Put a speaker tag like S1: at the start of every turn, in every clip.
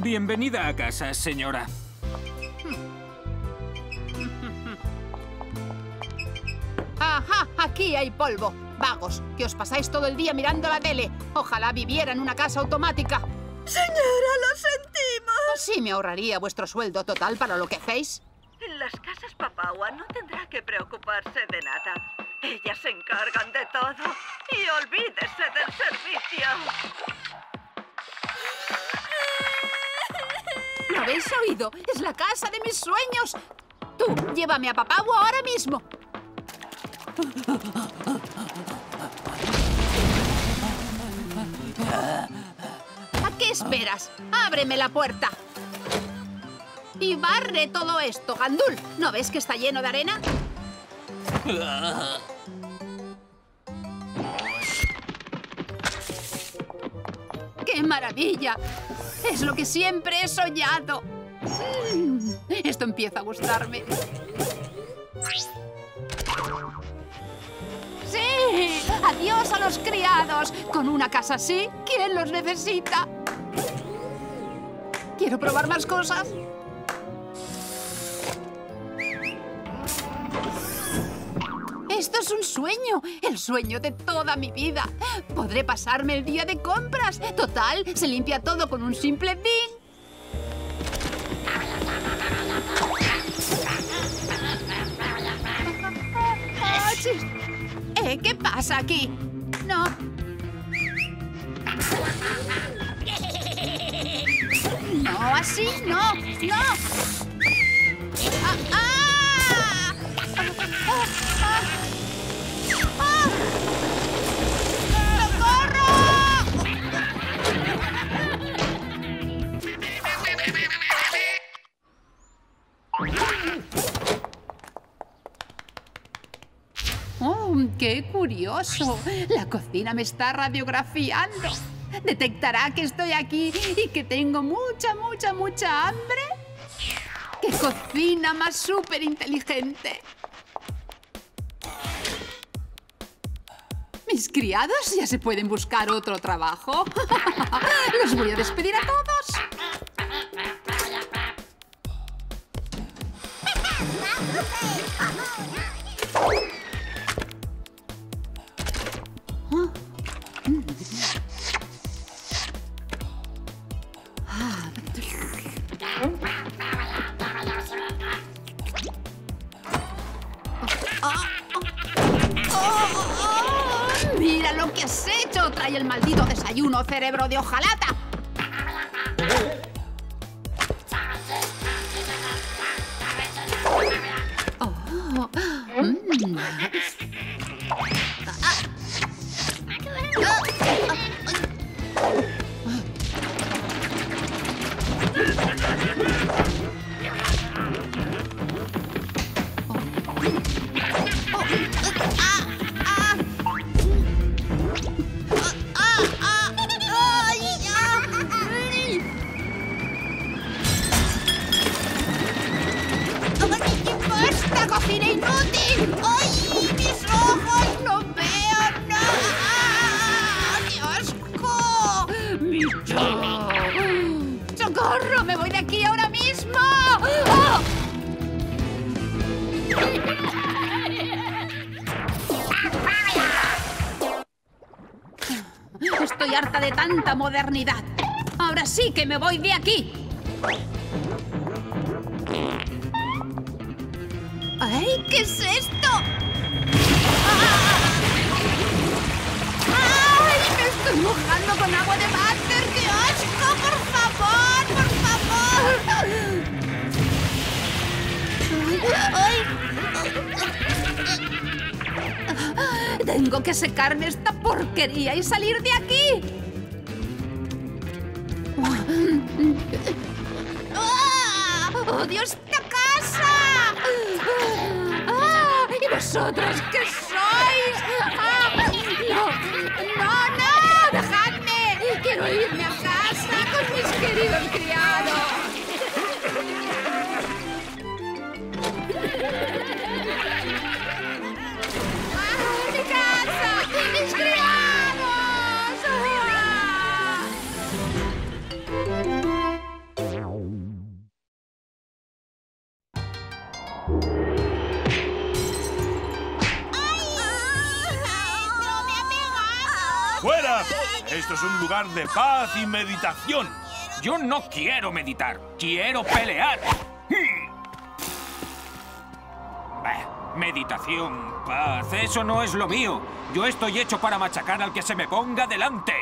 S1: Bienvenida a casa, señora.
S2: Ajá, aquí hay polvo. Vagos, que os pasáis todo el día mirando la tele. Ojalá viviera en una casa automática.
S3: Señora, lo sentimos.
S2: Así me ahorraría vuestro sueldo total para lo que hacéis.
S3: En las casas Papagua no tendrá que preocuparse de nada. Ellas se encargan de todo. Y olvídese del servicio.
S2: Habéis oído? Es la casa de mis sueños. Tú, llévame a Papagua ahora mismo. ¿A qué esperas? ¡Ábreme la puerta! Y barre todo esto, Gandul. ¿No ves que está lleno de arena? ¡Qué maravilla! Es lo que siempre he soñado. Esto empieza a gustarme. ¡Sí! ¡Adiós a los criados! Con una casa así, ¿quién los necesita? ¿Quiero probar más cosas? Es un sueño, el sueño de toda mi vida. Podré pasarme el día de compras. Total, se limpia todo con un simple ding. ¿Eh? ¿Qué pasa aquí? No. No, así no. No. ¡Ah! ¡Ah! Qué curioso! La cocina me está radiografiando. ¿Detectará que estoy aquí y que tengo mucha, mucha, mucha hambre? ¡Qué cocina más súper inteligente! ¿Mis criados ya se pueden buscar otro trabajo? ¡Los voy a despedir a todos! cerebro de hojalata! Oh, mm. ¡Esta modernidad. Ahora sí que me voy de aquí. ¡Ay! ¿Qué es esto? ¡Ay! ¡Me estoy mojando con agua de váter! ¡Qué asco! ¡Por favor! ¡Por favor! ¡Ay! Tengo que secarme esta porquería y salir de aquí. ¡Ah! ¡Odio esta casa! ¡Ah! ¿Y vosotros qué sois? ¡Ah! ¡No! ¡No, no! ¡Dejadme! ¡Quiero irme a casa con mis queridos criados!
S4: De paz y meditación.
S1: Yo no quiero meditar, quiero pelear. Bah, meditación, paz, eso no es lo mío. Yo estoy hecho para machacar al que se me ponga delante.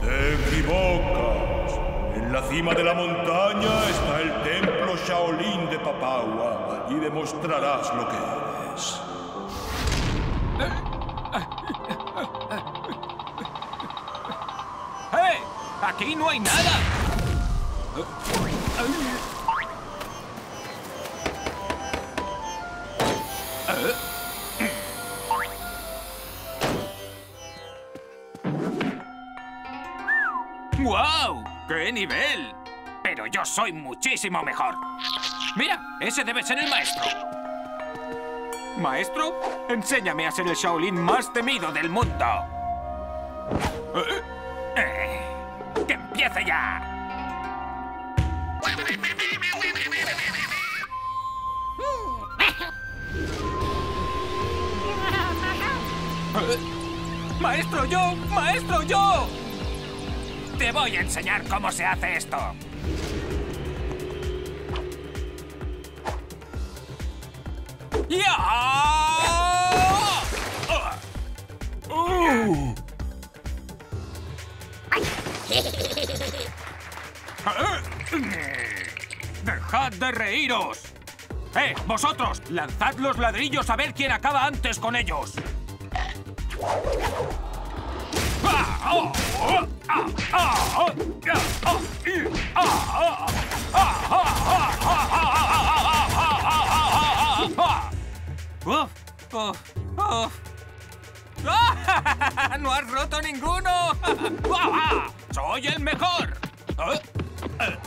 S4: Te equivocas. En la cima de la montaña está el templo Shaolin de Papawa. Allí demostrarás lo que eres.
S1: ¡Aquí no hay nada! ¡Guau! ¡Qué nivel! Pero yo soy muchísimo mejor. Mira, ese debe ser el maestro. Maestro, enséñame a ser el Shaolin más temido del mundo. Eh, eh, ¡Que ¡Maestro, yo! ¡Maestro, yo! Te voy a enseñar cómo se hace esto. ¡Ya!
S4: ¡Uh!
S1: ¡Dejad de reíros! ¡Eh, vosotros! ¡Lanzad los ladrillos a ver quién acaba antes con ellos! ¡No has roto ninguno! ¡Ah! ¡Soy el mejor! ¿Eh? ¿Eh?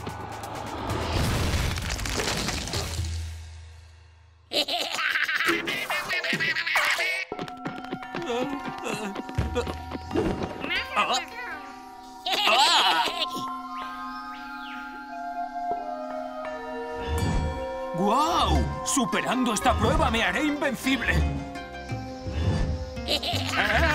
S1: ¡Guau! Superando esta prueba me haré invencible. Ah,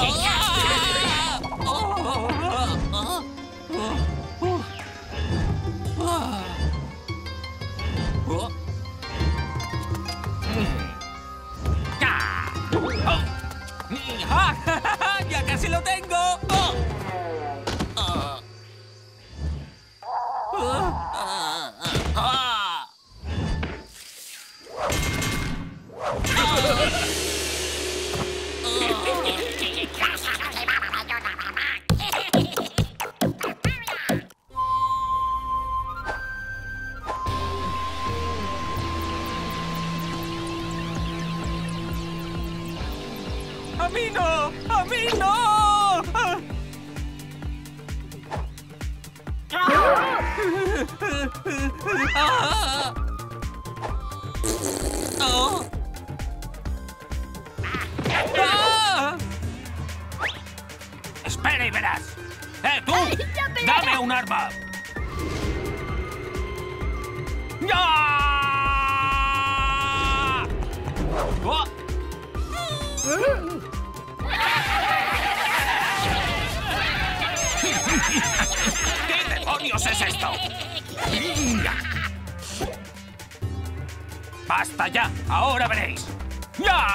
S1: Oh. ¡Espera y verás! ¡Eh, tú! ¡Dame un arma! ¡Ya! ¡Oh! ¿Qué demonios es esto? ¡Basta ya! ¡Ahora veréis! ¡Ya!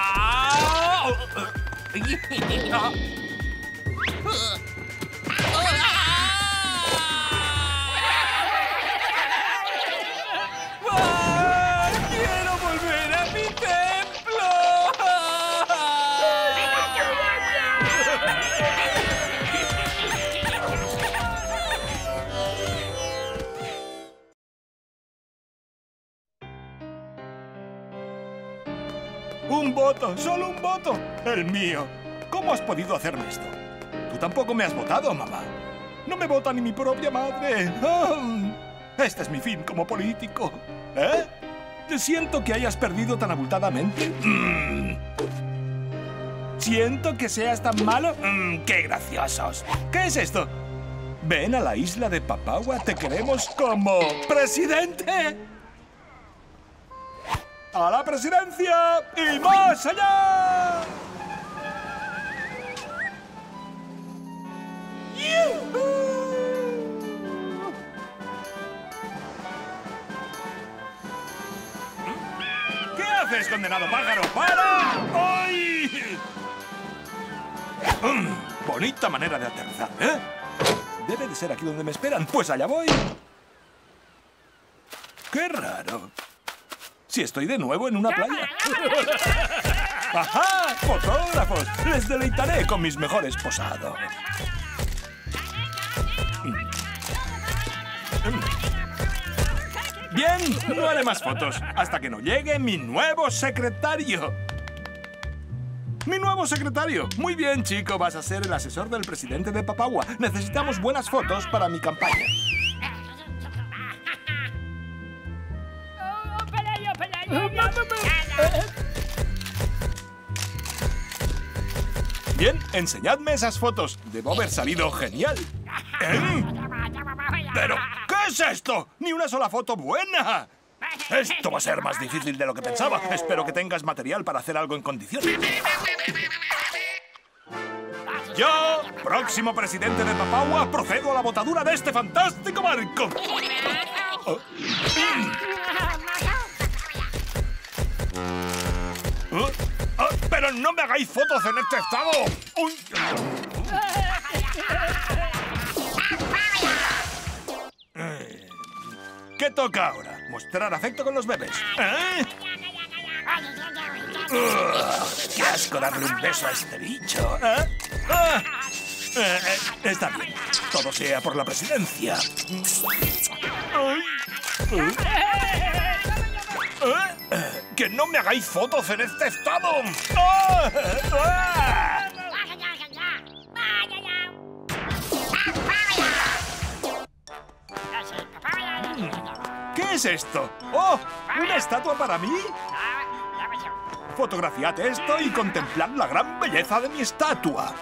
S4: solo un voto. El mío. ¿Cómo has podido hacerme esto? Tú tampoco me has votado, mamá. No me vota ni mi propia madre. Ah, este es mi fin como político. ¿Eh? Siento que hayas perdido tan abultadamente. Mm. Siento que seas tan malo. Mm, ¡Qué graciosos! ¿Qué es esto? Ven a la isla de Papagua, te queremos como presidente. ¡A la presidencia! ¡Y más allá! ¿Qué haces, condenado pájaro? ¡Para! ¡Ay! Mm, bonita manera de aterrizar, ¿eh? Debe de ser aquí donde me esperan. Pues allá voy. ¡Qué raro! Si estoy de nuevo en una playa. ¡Ajá! ¡Fotógrafos! Les deleitaré con mis mejores posados. Bien, no haré más fotos hasta que no llegue mi nuevo secretario. Mi nuevo secretario. Muy bien, chico, vas a ser el asesor del presidente de Papagua. Necesitamos buenas fotos para mi campaña. Bien, enseñadme esas fotos. Debo haber salido genial. ¿Eh? ¿Pero qué es esto? ¡Ni una sola foto buena! Esto va a ser más difícil de lo que pensaba. Espero que tengas material para hacer algo en condiciones. Yo, próximo presidente de Papagua, procedo a la botadura de este fantástico barco. oh, ¡Pero no me hagáis fotos en este estado! Uy. Eh, ¿Qué toca ahora? ¿Mostrar afecto con los bebés? ¿Eh? ¡Qué asco darle un beso a este bicho! ¿Eh? Ah, eh, eh, está bien. Todo sea por la presidencia. Ay. ¡Que no me hagáis fotos en este estado! ¿Qué es esto? ¡Oh! ¿Una estatua para mí? Fotografiad esto y contemplad la gran belleza de mi estatua.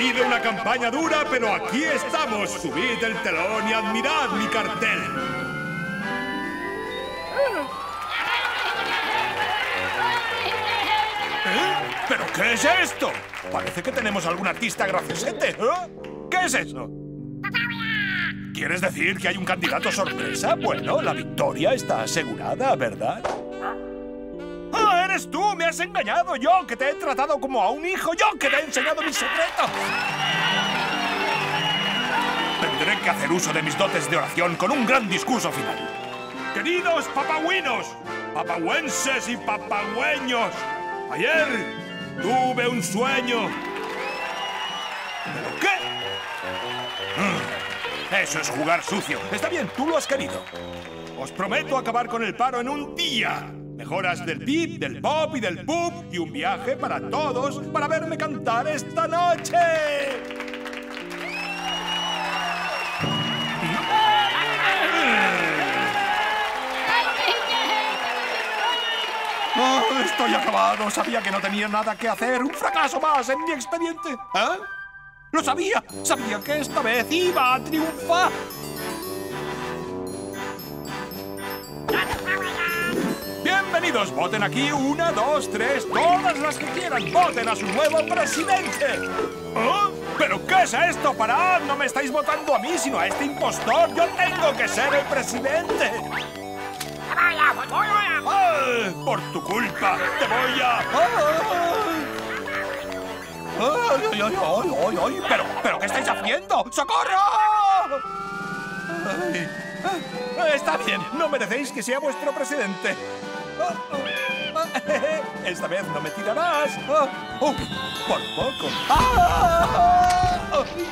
S4: Sido una campaña dura, pero aquí estamos. Subid el telón y admirad mi cartel. ¿Eh? ¿Pero qué es esto? Parece que tenemos algún artista graciosete. ¿eh? ¿Qué es eso? ¿Quieres decir que hay un candidato sorpresa? Bueno, la victoria está asegurada, ¿verdad? ¡Ah, tú! ¡Me has engañado! ¡Yo, que te he tratado como a un hijo! ¡Yo, que te he enseñado mis secretos! Tendré que hacer uso de mis dotes de oración con un gran discurso final. Queridos papagüinos, papagüenses y papagüeños, ayer tuve un sueño. ¿Pero qué? Mm, Eso es jugar sucio. Está bien, tú lo has querido. Os prometo acabar con el paro en un día. Mejoras del pip, del pop y del pub y un viaje para todos para verme cantar esta noche. Oh, estoy acabado. Sabía que no tenía nada que hacer. Un fracaso más en mi expediente. ¿Eh? Lo sabía. Sabía que esta vez iba a triunfar. Voten aquí. Una, dos, tres. Todas las que quieran. Voten a su nuevo presidente. ¿Oh? ¿Pero qué es esto? Parad. No me estáis votando a mí, sino a este impostor. Yo tengo que ser el presidente. Por tu culpa, te voy a... ¡Ay! ¡Ay, ay! ¿Pero, ¿Pero qué estáis haciendo? ¡Socorro! Ah, Está bien, no merecéis que sea vuestro presidente. Esta vez no me tirarás. Ah, oh, por poco. ¡Ah! ¡Ay!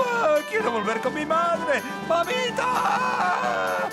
S4: ¡Ah! ¡Quiero volver con mi madre! ¡Mamita!